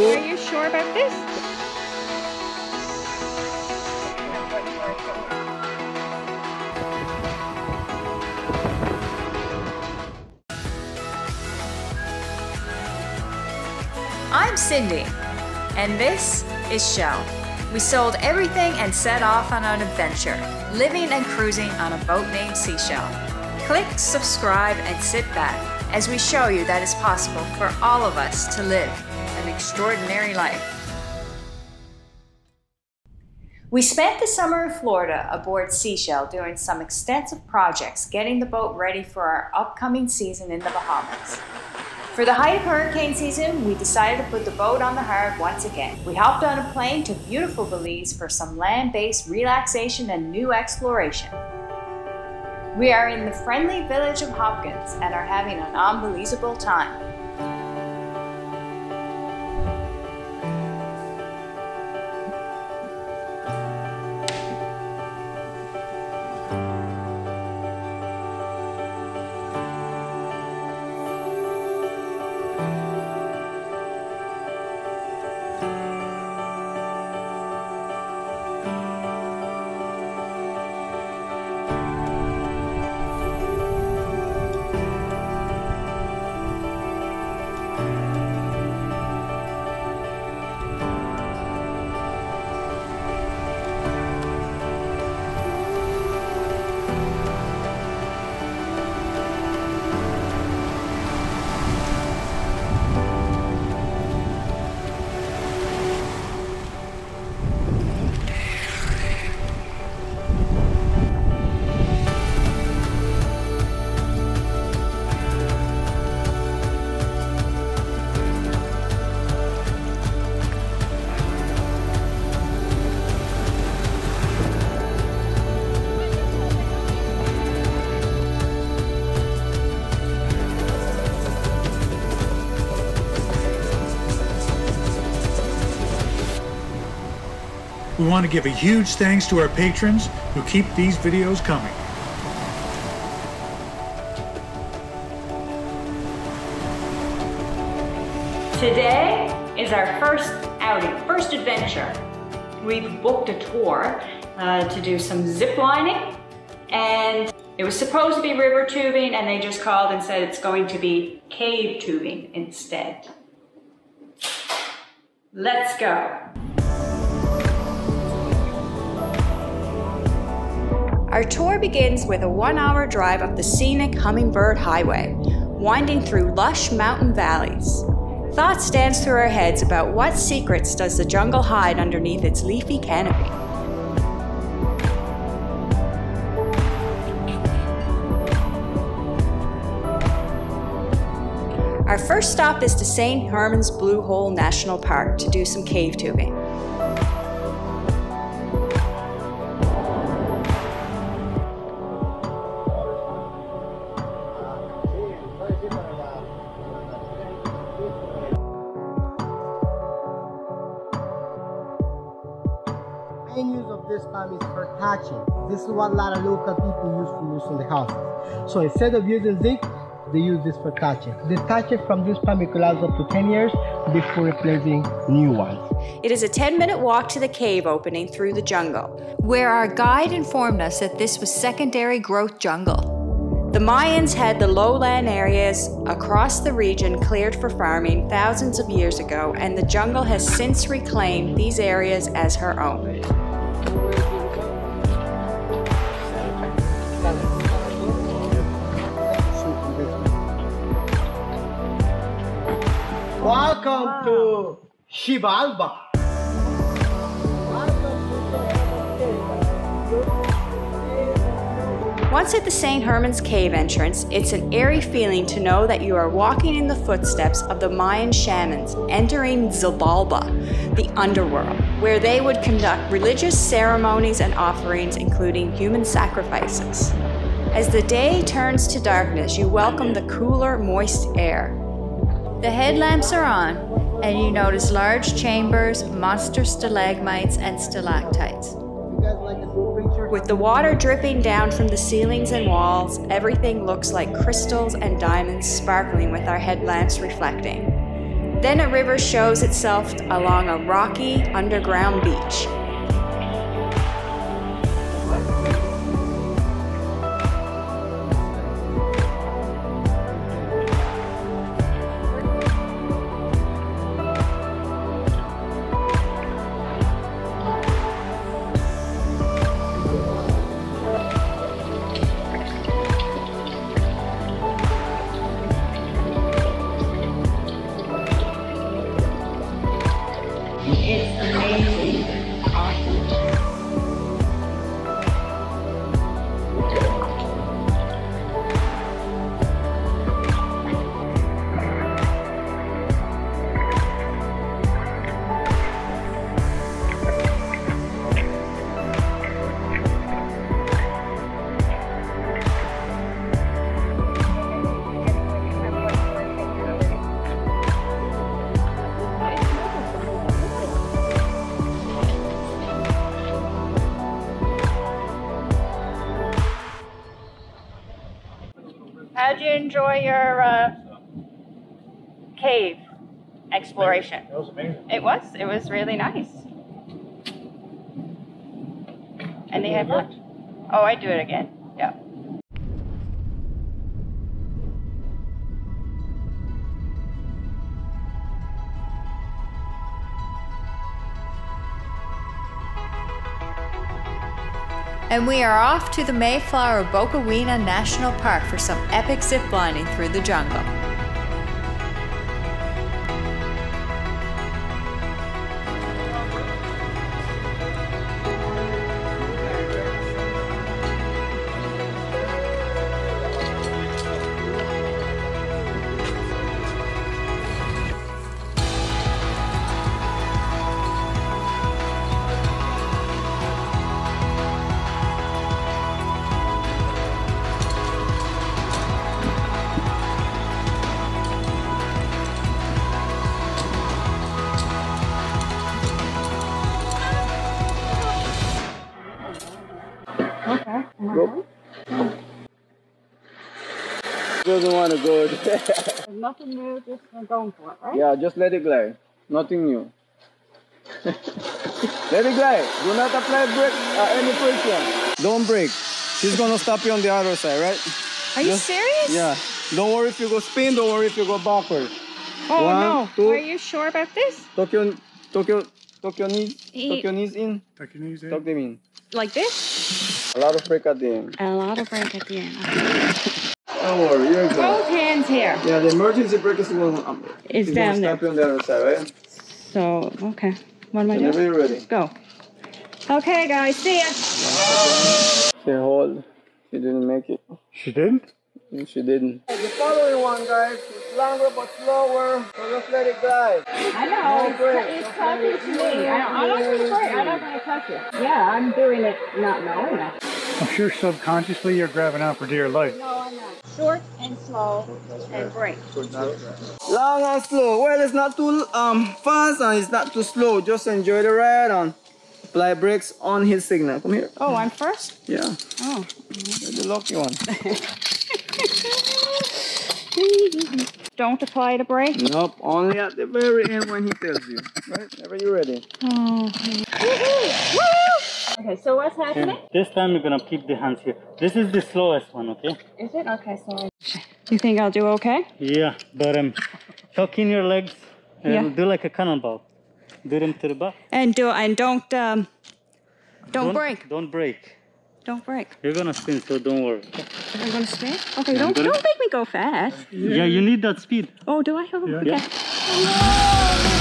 Are you sure about this? I'm Cindy, and this is Shell. We sold everything and set off on an adventure, living and cruising on a boat named C-Shel. Click subscribe and sit back as we show you that it's possible for all of us to live an extraordinary life. We spent the summer in Florida aboard C-Shel doing some extensive projects, getting the boat ready for our upcoming season in the Bahamas. For the height of hurricane season, we decided to put the boat on the hard once again. We hopped on a plane to beautiful Belize for some land-based relaxation and new exploration. We are in the friendly village of Hopkins and are having an unbelievable time. We want to give a huge thanks to our patrons who keep these videos coming. Today is our first outing, first adventure. We've booked a tour uh, to do some zip lining and it was supposed to be river tubing and they just called and said it's going to be cave tubing instead. Let's go. Our tour begins with a one hour drive up the scenic Hummingbird Highway, winding through lush mountain valleys. Thoughts dance through our heads about what secrets does the jungle hide underneath its leafy canopy. Our first stop is to St. Herman's Blue Hole National Park to do some cave tubing. For thatching. This is what a lot of local people use to use in the houses. So instead of using zinc, they use this for thatching. The thatching from this palm could last up to 10 years before replacing new ones. It is a 10 minute walk to the cave opening through the jungle, where our guide informed us that this was secondary growth jungle. The Mayans had the lowland areas across the region cleared for farming thousands of years ago, and the jungle has since reclaimed these areas as her own. Welcome to Xibalba. Once at the St. Herman's Cave entrance, it's an eerie feeling to know that you are walking in the footsteps of the Mayan shamans entering Xibalba, the underworld, where they would conduct religious ceremonies and offerings, including human sacrifices. As the day turns to darkness, you welcome the cooler, moist air. The headlamps are on, and you notice large chambers, monster stalagmites, and stalactites. With the water dripping down from the ceilings and walls, everything looks like crystals and diamonds sparkling with our headlamps reflecting. Then a river shows itself along a rocky underground beach. How'd you enjoy your uh, cave exploration? It was amazing. It was. It was really nice. And they have what? Oh, I do it again. Yeah. And we are off to the Mayflower Bocawina National Park for some epic zip lining through the jungle. Doesn't want to go. Nothing new, just going for it, right? yeah, just let it glide. Nothing new. let it glide. Do not apply brake, uh, any friction. Don't brake. She's gonna stop you on the other side, right? Are you Just- serious? Yeah. Don't worry if you go spin. Don't worry if you go backward. Oh One, no. two. Are you sure about this? Tuck your, tuck your, tuck your knees. Ye- Tuck your knees in. Tuck your knees in. Tuck them in. Like this? A lot of brake at the end. A lot of brake at the end. Don't worry, you're good. Both hands here. Yeah, the emergency brake is going. Um, It's is down gonna there. stop you on the other side, right? So, okay. What am I Whenever doing? you're ready. Go. Okay, guys. See ya. Say hold. She didn't make it. She didn't? She didn't. The following one, guys, is longer but slower, so just let it glide. I know. Don't brake. It's talking to me. I don't, I'm not going to brake. I'm not going to touch it. Yeah, I'm doing it not knowing that. I'm sure subconsciously you're grabbing out for dear life. No, I'm not. Short and slow and brake. Long and slow. Well, it's not too um fast and it's not too slow. Just enjoy the ride and apply brakes on his signal. Come here. Oh, I'm first? Yeah, Oh. you're the lucky one. Don't apply the brake. nope, only at the very end when he tells you. Right? Whenever you're ready. Oh. Okay, so what's happening? Okay, This time we're gonna keep the hands here. This is the slowest one, okay? Is it? Okay, so. You think I'll do okay? Yeah, but um, tuck in your legs and Yeah. do like a cannonball. Do them to the back. And do and don't um don't, brake. Don't brake. Don't brake. You're gonna spin, so don't worry. I'm gonna spin. Okay, don't gonna- don't make me go fast. Yeah, you need that speed. Oh, do I? Oh, okay. Yeah. Oh,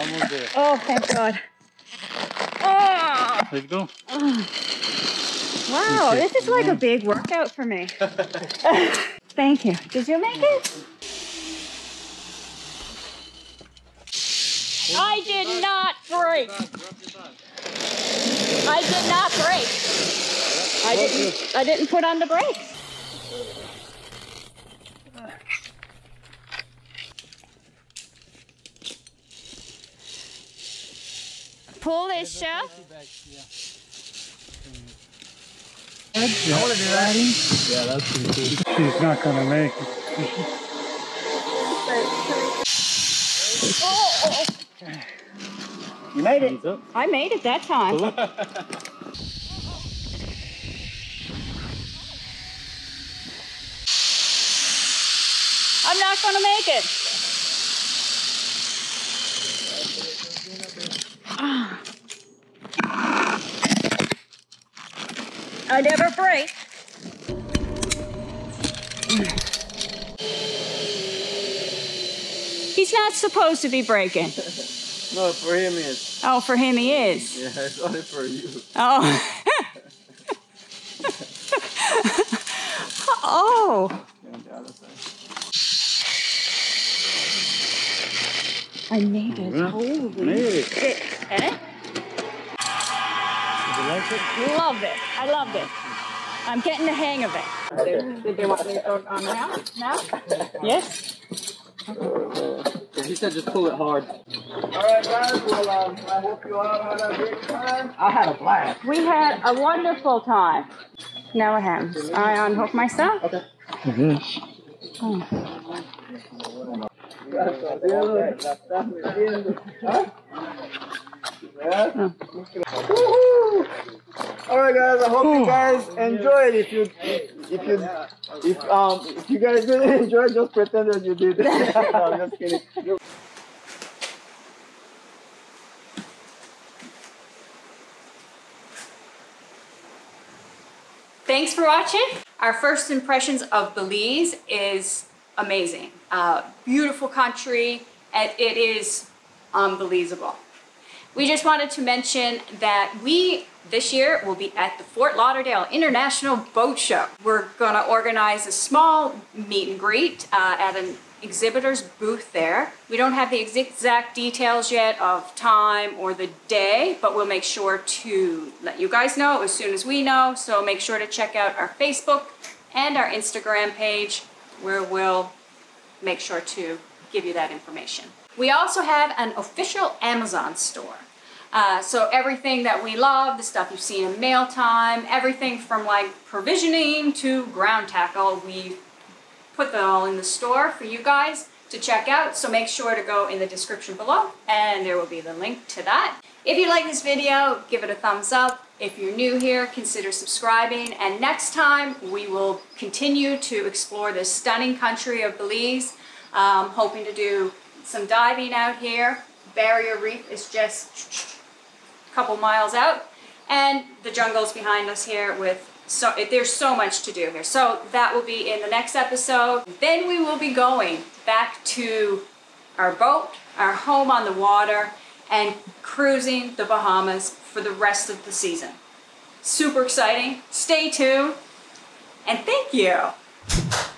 Almost there. Oh, thank God. Oh, Let's go. wow, this is like a big workout for me. thank you. Did you make it? I did not brake. I did not brake. I didn't. I didn't put on the brakes. Pull this, chef. She's not gonna make it. Oh, oh, oh. You made it. I made it that time. I'm not gonna make it. I never brake. He's not supposed to be braking. No, for him he is. Oh, for him he is. Yeah, it's only for you. Oh. oh. On the other side. I made it. Holy Made it. shit. Eh? You like it? Loved it. I loved it. I'm getting the hang of it. Did they want me to go on now? Now? Yes? He said just pull it hard. Alright guys, well um, I hope you all had a great time. I had a blast. We had a wonderful time. Now what happens? I unhook myself? Okay. Alright guys, I hope you guys enjoyed. If you if you if um if you guys didn't enjoy, just pretend that you did. no, I'm just kidding. Thanks for watching. Our first impressions of Belize is amazing. Uh, beautiful country, and it is unbelievable. We just wanted to mention that we this year will be at the Fort Lauderdale International Boat Show. We're going to organize a small meet and greet uh, at an exhibitor's booth there. We don't have the exact details yet of time or the day, but we'll make sure to let you guys know as soon as we know. So make sure to check out our Facebook and our Instagram page where we'll make sure to give you that information. We also have an official Amazon store. Uh, so everything that we love, the stuff you've seen in mail time, everything from like provisioning to ground tackle, we put that all in the store for you guys to check out. So make sure to go in the description below and there will be the link to that. If you like this video, give it a thumbs up. If you're new here, consider subscribing. And next time we will continue to explore this stunning country of Belize. Um, hoping to do some diving out here. Barrier Reef is just a couple miles out. And the jungle's behind us here with so there's so much to do here. So that will be in the next episode. Then we will be going back to our boat, our home on the water, and cruising the Bahamas for the rest of the season. Super exciting. Stay tuned. And thank you.